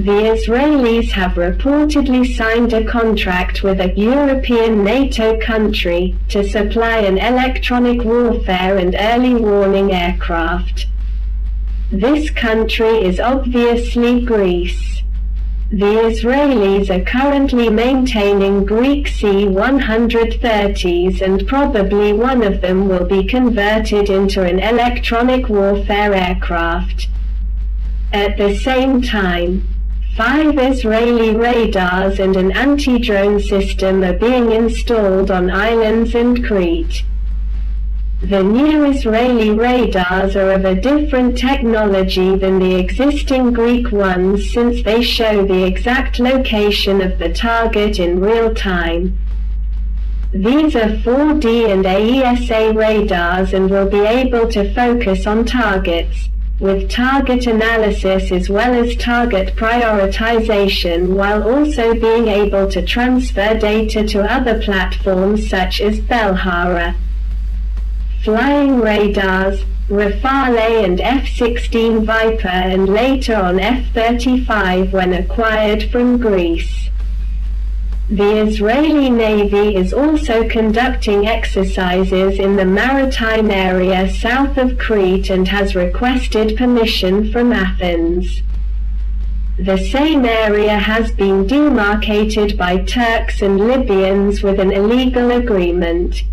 The Israelis have reportedly signed a contract with a European NATO country to supply an electronic warfare and early warning aircraft. This country is obviously Greece. The Israelis are currently maintaining Greek C-130s and probably one of them will be converted into an electronic warfare aircraft. At the same time, Five Israeli radars and an anti-drone system are being installed on islands in Crete. The new Israeli radars are of a different technology than the existing Greek ones since they show the exact location of the target in real time. These are 4D and AESA radars and will be able to focus on targets with target analysis as well as target prioritization while also being able to transfer data to other platforms such as Belharra. Flying radars, Rafale and F-16 Viper and later on F-35 when acquired from Greece. The Israeli Navy is also conducting exercises in the maritime area south of Crete and has requested permission from Athens. The same area has been demarcated by Turks and Libyans with an illegal agreement.